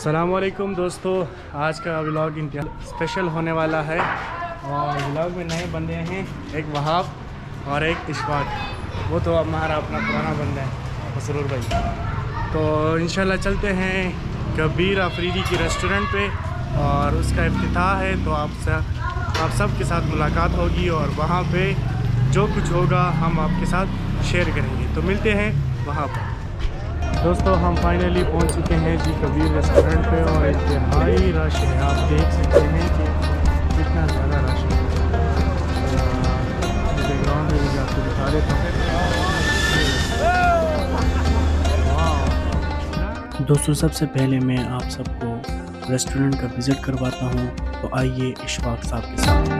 السلام علیکم دوستو، آج کا ولاگ انتہا اسپیشل ہونے والا ہے اور ولاگ میں نئے بندے ہیں، ایک وہاب اور ایک اشفاق۔ وہ تو ہمارا اپنا پرانا بندہ ہے، مسرور بھائی۔ تو انشاءاللہ چلتے ہیں کبیر آفریدی کی ریسٹورنٹ پہ اور اس کا افتتاح ہے تو آپ سے آپ سب کے ساتھ ملاقات ہوگی اور وہاں پہ جو کچھ ہوگا ہم آپ کے ساتھ شیئر کریں گے۔ تو ملتے ہیں وہاں پر۔ دوستو، ہم فائنلی پہنچ چکے ہیں جی کبیر ریسٹورنٹ پہ اور انتہائی رش ہے۔ آپ دیکھ سکتے ہیں کہ کتنا زیادہ رش ہے۔ بیک گراؤنڈ میں بھی آپ کو دکھا دیتا ہوں۔ دوستو، سب سے پہلے میں آپ سب کو ریسٹورنٹ کا وزٹ کرواتا ہوں۔ تو آئیے اشفاق صاحب کے ساتھ۔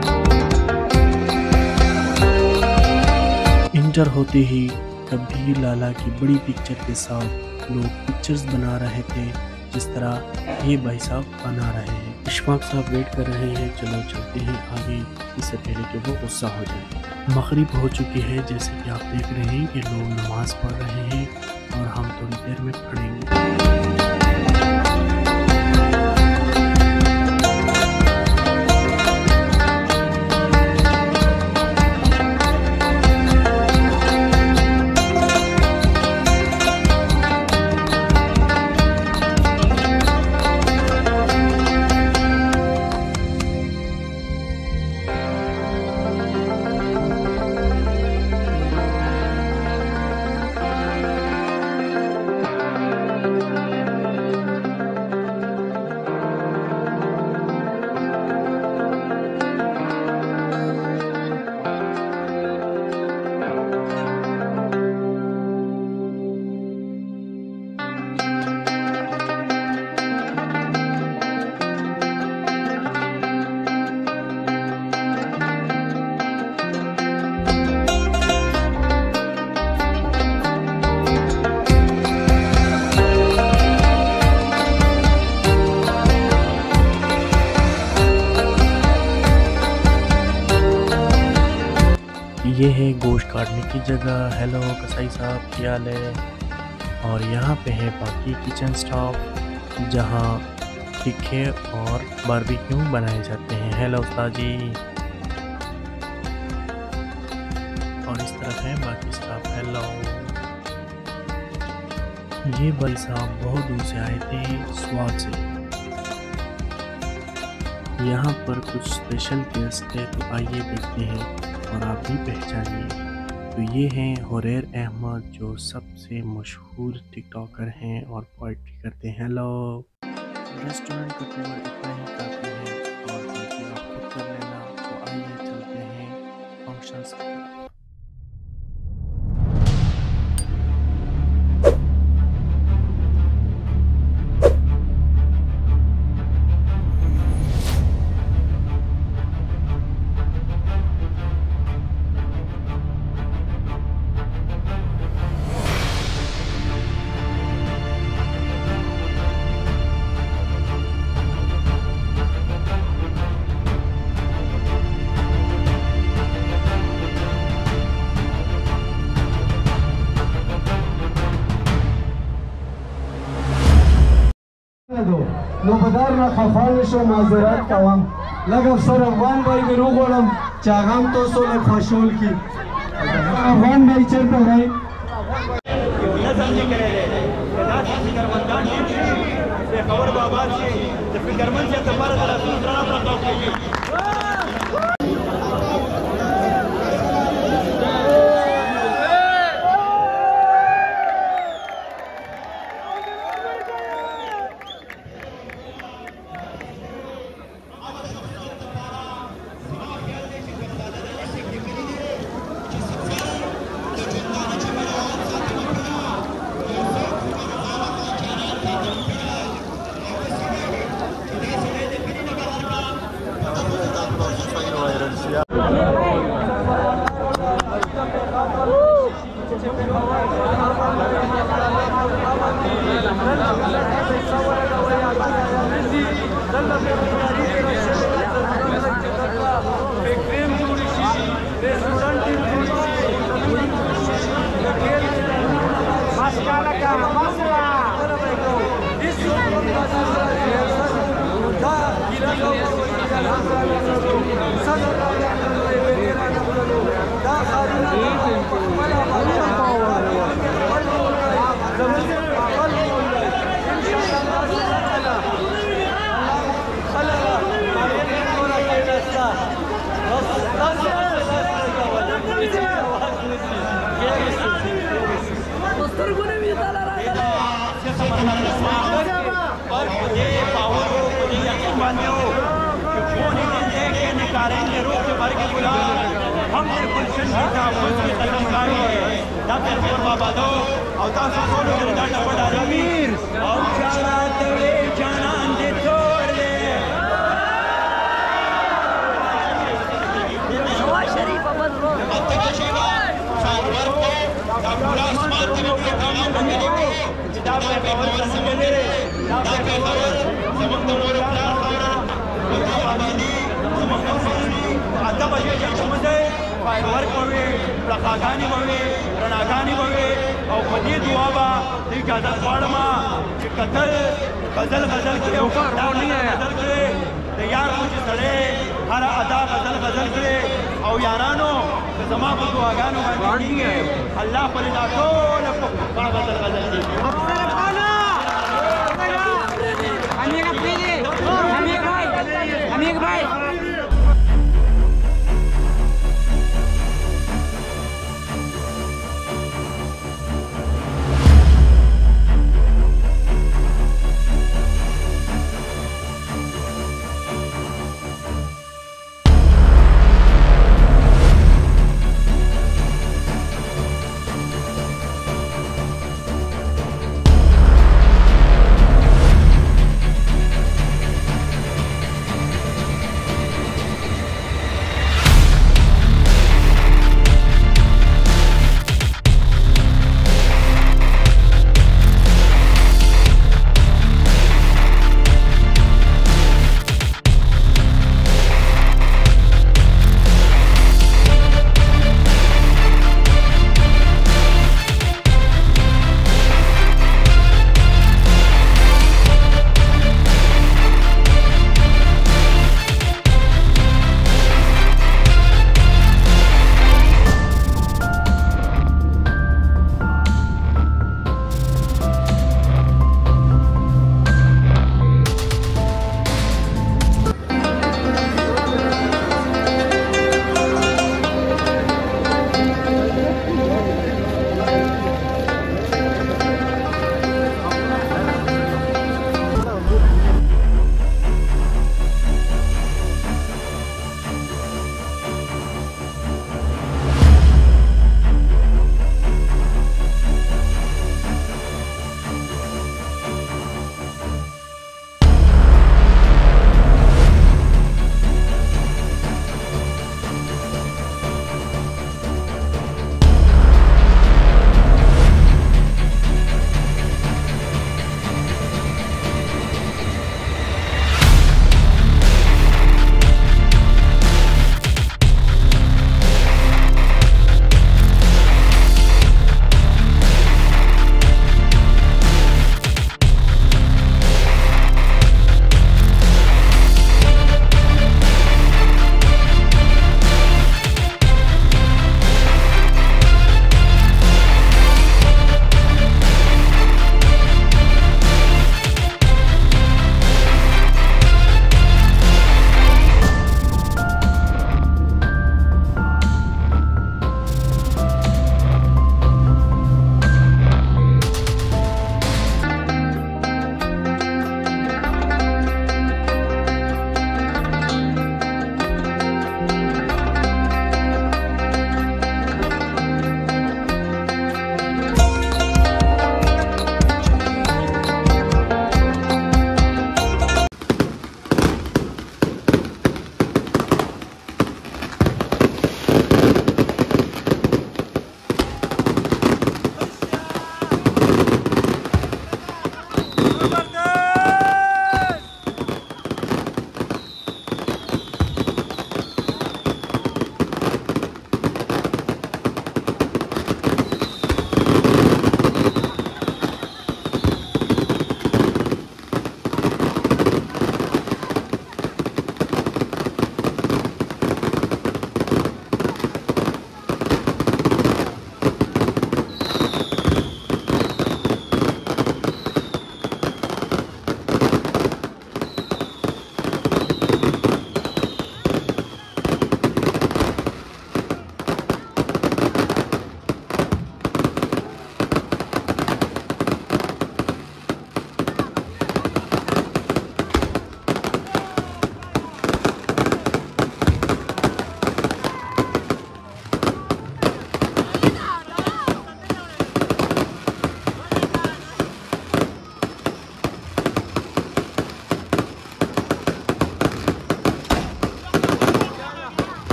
انٹر ہوتے ہی کبیر لالا کی بڑی پکچر کے ساتھ لوگ پکچرز بنا رہے تھے، جس طرح یہ بھائی صاحب بنا رہے ہیں۔ اشفاق صاحب ویٹ کر رہے ہیں۔ چلو چلتے ہیں آگے۔ اس سے پہلے کہ وہ غصہ ہو جائے۔ مغرب ہو چکی ہے جیسے کہ آپ دیکھ رہے ہیں کہ لوگ نماز پڑھ رہے ہیں اور ہم تھوڑی دیر میں پڑھیں گے یہ ہے گوشت کاٹنے کی جگہ۔ ہیلو کسائی صاحب، کیا حال ہے؟ اور یہاں پہ ہے باقی کچن سٹاپ جہاں تکھے اور باربیکیوں بنائے جاتے ہیں۔ ہیلو استاد جی۔ اور اس طرف ہے باقی سٹاپ ہیلو یہ بھائی صاحب بہت دور سے آئے تھے سواد سے۔ یہاں پر کچھ اسپیشل گیسٹ ہے تو آئیے دیکھتے ہیں۔ اور آپ بھی پہچانیے۔ تو یہ ہیں حریر احمد جو سب سے مشہور ٹک ٹاکر ہیں اور پوئٹری کرتے ہیں۔ ہیلو۔ ریسٹورنٹ کا ٹور اتنا ہی کافی ہے اور باقی آپ خود کر لینا۔ تو آئیے چلتے ہیں۔ فنکشنس کی طرف۔ پدر نه خفه شو معذرت کوم. لږ افسر افغان بای مې وغواړم چې هغه هم تاسو لږ خوشحول کړي افغان بای چېرته دی؟ خبر بابا چې فکرمن چې تمہارا رسول الله پرکاو کوي پر سے بھر ہم نے پېښور زموږ دی دا پېښور زموږ د مور پلار خاوره په دې ابادي زموږ نفر دي اته بجې جشن دی فایر ورک به وي پړخاګانې به وي رڼاګانې به وي او په دې دعا به د اجازت غواړم چې کتل غزل غزل کړې او غزل کړې د یار خو چې سړی هره ادا غزل غزل کړې او یارانو زما په دعاګانو باندې الله پر دا ټول په غزل غزل کړې อันนี้ก็ไม่